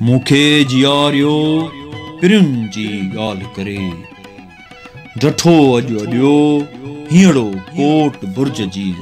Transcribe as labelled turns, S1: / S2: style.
S1: مون کي جيئاريو پرين جي ڳالهه ڪري. جٺو اڄ اڄو
S2: هينئر
S1: ڪوٽ برج جي.